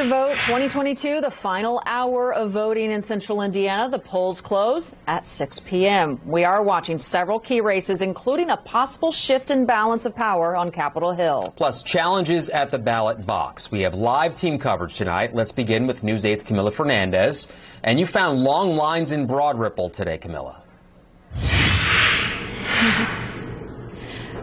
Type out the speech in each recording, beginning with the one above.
your vote 2022, the final hour of voting in central Indiana. The polls close at 6 p.m. We are watching several key races, including a possible shift in balance of power on Capitol Hill. Plus, challenges at the ballot box. We have live team coverage tonight. Let's begin with News 8's Camila Fernandez. And you found long lines in Broad Ripple today, Camila.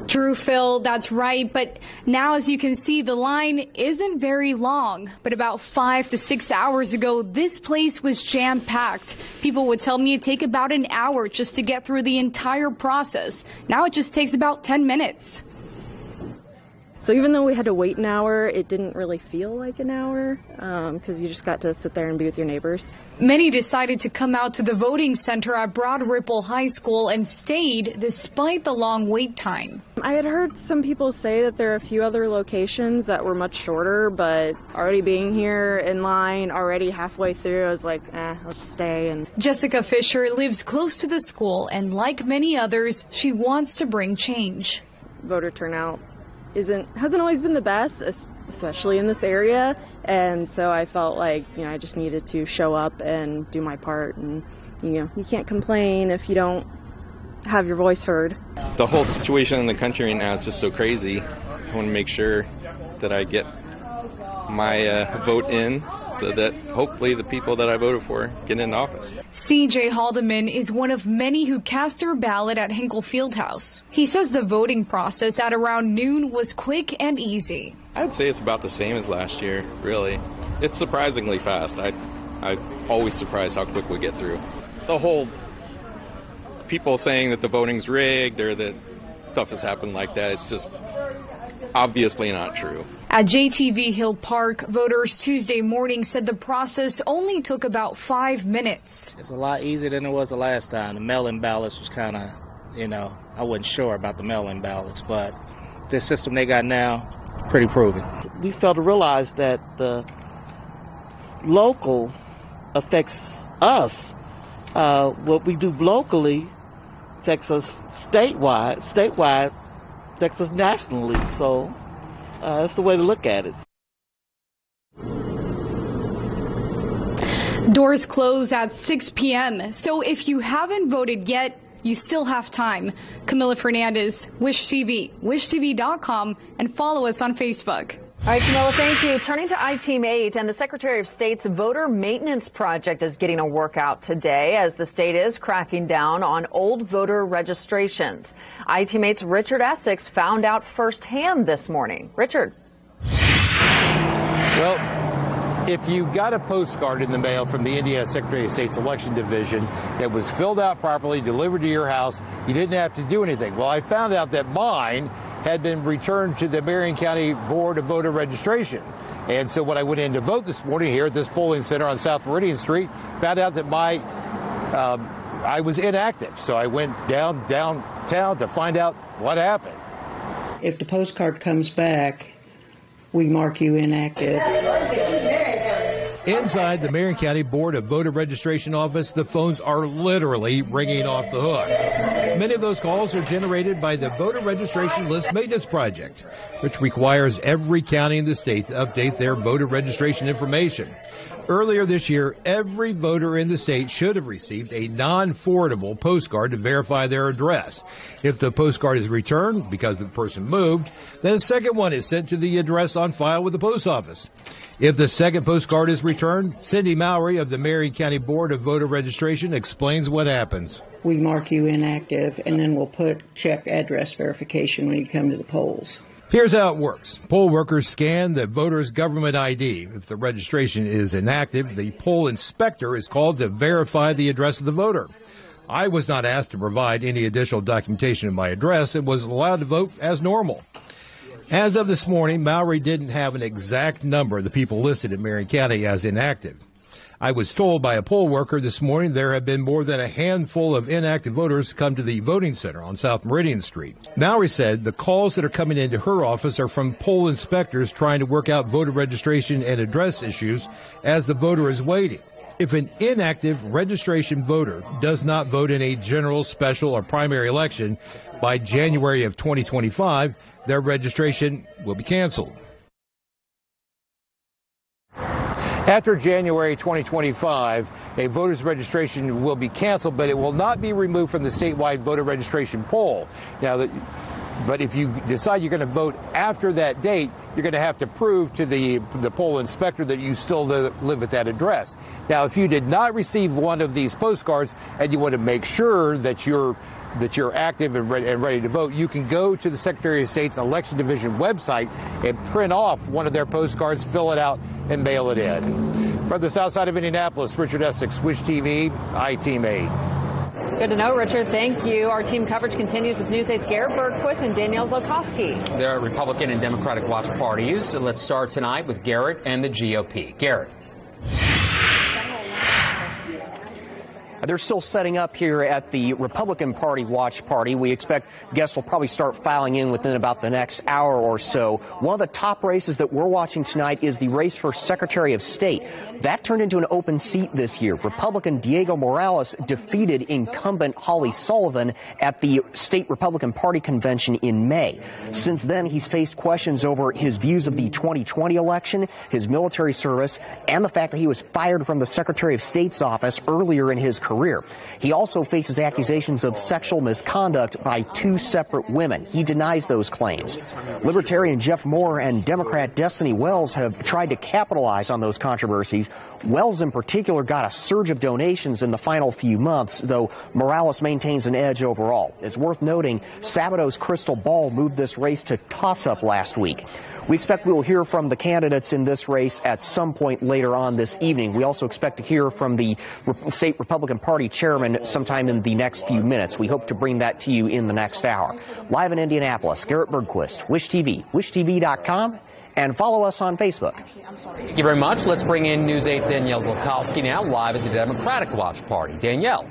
Drew, Phil, that's right. But now, as you can see, the line isn't very long. But about five to six hours ago, this place was jam packed. People would tell me it take about an hour just to get through the entire process. Now it just takes about 10 minutes. So even though we had to wait an hour, it didn't really feel like an hour because um, you just got to sit there and be with your neighbors. Many decided to come out to the voting center at Broad Ripple High School and stayed despite the long wait time. I had heard some people say that there are a few other locations that were much shorter, but already being here in line, already halfway through, I was like, eh, I'll just stay. And Jessica Fisher lives close to the school, and like many others, she wants to bring change. Voter turnout isn't hasn't always been the best, especially in this area. And so I felt like you know I just needed to show up and do my part. And you know you can't complain if you don't have your voice heard. The whole situation in the country right now is just so crazy. I want to make sure that I get my uh, vote in so that hopefully the people that I voted for get in office. CJ Haldeman is one of many who cast their ballot at Hinkle Fieldhouse. He says the voting process at around noon was quick and easy. I'd say it's about the same as last year, really. It's surprisingly fast. I, I'm always surprised how quick we get through. The whole people saying that the voting's rigged or that stuff has happened like that, it's just obviously not true. At JTV Hill Park, voters Tuesday morning said the process only took about five minutes. It's a lot easier than it was the last time. The mail-in ballots was kind of, you know, I wasn't sure about the mail-in ballots, but this system they got now, pretty proven. We failed to realize that the local affects us. Uh, what we do locally affects us statewide. Statewide affects us nationally. So uh, that's the way to look at it. Doors close at 6 p.m. So if you haven't voted yet, you still have time. Camila Fernandez, Wish TV, wishtv.com, and follow us on Facebook. All right, Camila, thank you. Turning to I-Team 8 and the Secretary of State's voter maintenance project is getting a workout today as the state is cracking down on old voter registrations. I-Team 8's Richard Essex found out firsthand this morning. Richard. Well, if you got a postcard in the mail from the Indiana Secretary of State's Election Division that was filled out properly, delivered to your house, you didn't have to do anything. Well, I found out that mine had been returned to the Marion County Board of Voter Registration. And so when I went in to vote this morning here at this polling center on South Meridian Street, found out that my um, I was inactive. So I went down downtown to find out what happened. If the postcard comes back, we mark you inactive. Inside the Marion County Board of Voter Registration office, the phones are literally ringing off the hook. Many of those calls are generated by the Voter Registration List Maintenance Project, which requires every county in the state to update their voter registration information. Earlier this year, every voter in the state should have received a non forwardable postcard to verify their address. If the postcard is returned because the person moved, then a second one is sent to the address on file with the post office. If the second postcard is returned, Cindy Mowry of the Marion County Board of Voter Registration explains what happens. We mark you inactive, and then we'll put check address verification when you come to the polls. Here's how it works. Poll workers scan the voter's government ID. If the registration is inactive, the poll inspector is called to verify the address of the voter. I was not asked to provide any additional documentation of my address and was allowed to vote as normal. As of this morning, Mowry didn't have an exact number of the people listed in Marion County as inactive. I was told by a poll worker this morning there have been more than a handful of inactive voters come to the voting center on South Meridian Street. Mowry said the calls that are coming into her office are from poll inspectors trying to work out voter registration and address issues as the voter is waiting. If an inactive registration voter does not vote in a general, special, or primary election by January of 2025, their registration will be canceled. After January 2025, a voter's registration will be canceled, but it will not be removed from the statewide voter registration poll. Now, but if you decide you're going to vote after that date, you're going to have to prove to the the poll inspector that you still live at that address. Now, if you did not receive one of these postcards and you want to make sure that you're that you're active and ready, and ready to vote, you can go to the Secretary of State's Election Division website and print off one of their postcards, fill it out, and mail it in. From the south side of Indianapolis, Richard Essex, Wish TV, I Team 8. Good to know, Richard. Thank you. Our team coverage continues with News 8's Garrett Bergquist and Danielle Zulkosky. There are Republican and Democratic watch parties. Let's start tonight with Garrett and the GOP. Garrett. Uh, they're still setting up here at the Republican Party watch party. We expect guests will probably start filing in within about the next hour or so. One of the top races that we're watching tonight is the race for Secretary of State. That turned into an open seat this year. Republican Diego Morales defeated incumbent Holli Sullivan at the state Republican Party convention in May. Since then, he's faced questions over his views of the 2020 election, his military service, and the fact that he was fired from the Secretary of State's office earlier in his career. He also faces accusations of sexual misconduct by two separate women. He denies those claims. Libertarian Jeff Moore and Democrat Destiny Wells have tried to capitalize on those controversies. Wells, in particular, got a surge of donations in the final few months, though Morales maintains an edge overall. It's worth noting Sabato's crystal ball moved this race to toss up last week. We expect we will hear from the candidates in this race at some point later on this evening. We also expect to hear from the state Republican Party chairman sometime in the next few minutes. We hope to bring that to you in the next hour. Live in Indianapolis, Garrett Bergquist, Wish TV, wishtv.com, and follow us on Facebook. Thank you very much. Let's bring in News 8's Danielle Zulkosky now, live at the Democratic Watch Party. Danielle.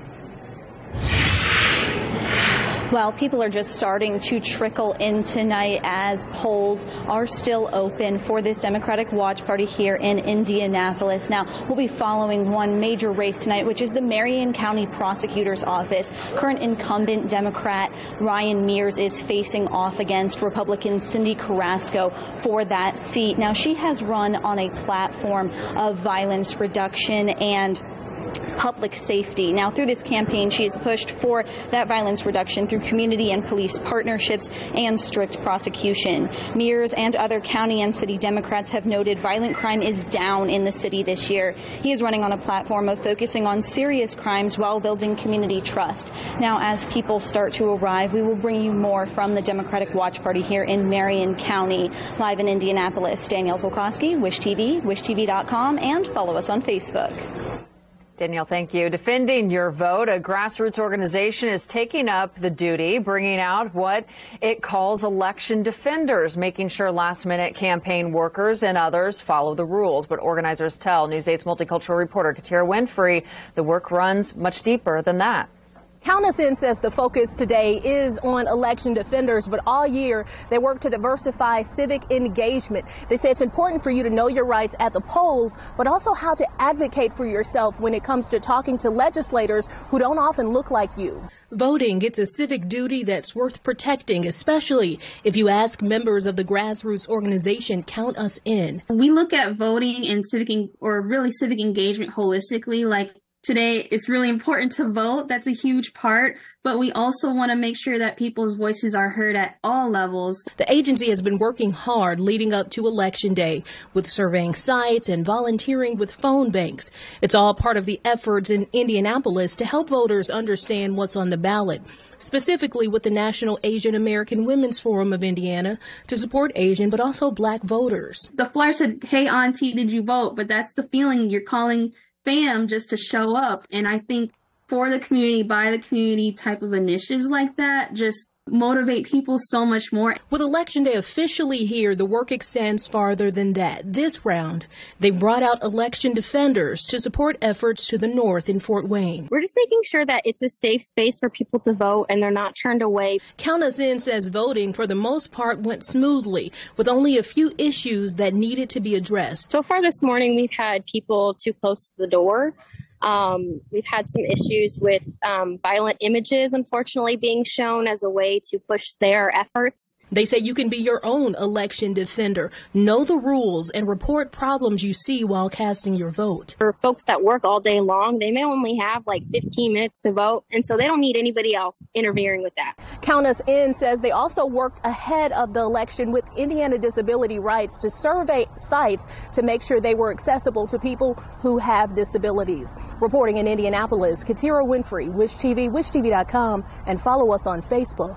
Well, people are just starting to trickle in tonight as polls are still open for this Democratic Watch Party here in Indianapolis. Now, we'll be following one major race tonight, which is the Marion County Prosecutor's Office. Current incumbent Democrat Ryan Mears is facing off against Republican Cyndi Carrasco for that seat. Now, she has run on a platform of violence reduction and public safety. Now, through this campaign, she has pushed for that violence reduction through community and police partnerships and strict prosecution. Mears and other county and city Democrats have noted violent crime is down in the city this year. He is running on a platform of focusing on serious crimes while building community trust. Now, as people start to arrive, we will bring you more from the Democratic Watch Party here in Marion County. Live in Indianapolis, Danielle Zulkosky, Wish TV, wishtv.com, and follow us on Facebook. Danielle, thank you. Defending your vote, a grassroots organization is taking up the duty, bringing out what it calls election defenders, making sure last minute campaign workers and others follow the rules. But organizers tell News 8's multicultural reporter Katiera Winfrey the work runs much deeper than that. Count Us In says the focus today is on election defenders, but all year they work to diversify civic engagement. They say it's important for you to know your rights at the polls, but also how to advocate for yourself when it comes to talking to legislators who don't often look like you. Voting, it's a civic duty that's worth protecting, especially if you ask members of the grassroots organization Count Us In. We look at voting and civic or really civic engagement holistically, like today it's really important to vote that's a huge part but we also want to make sure that people's voices are heard at all levels the agency has been working hard leading up to election day with surveying sites and volunteering with phone banks it's all part of the efforts in indianapolis to help voters understand what's on the ballot specifically with the National Asian American Women's Forum of Indiana to support Asian but also black voters. The flyer said, Hey, Auntie, did you vote? But that's the feeling you're calling fam just to show up. And I think for the community, by the community type of initiatives like that, just motivate people so much more. With Election Day officially here, the work extends farther than that. This round, they brought out election defenders to support efforts to the north in Fort Wayne. We're just making sure that it's a safe space for people to vote and they're not turned away. Count Us In says voting, for the most part, went smoothly, with only a few issues that needed to be addressed. So far this morning, we've had people too close to the door. Um, we've had some issues with um, violent images, unfortunately, being shown as a way to push their efforts. They say you can be your own election defender, know the rules, and report problems you see while casting your vote. For folks that work all day long, they may only have like 15 minutes to vote, and so they don't need anybody else interfering with that. Count Us In says they also worked ahead of the election with Indiana Disability Rights to survey sites to make sure they were accessible to people who have disabilities. Reporting in Indianapolis, Katiera Winfrey, Wish TV, WishTV.com, and follow us on Facebook.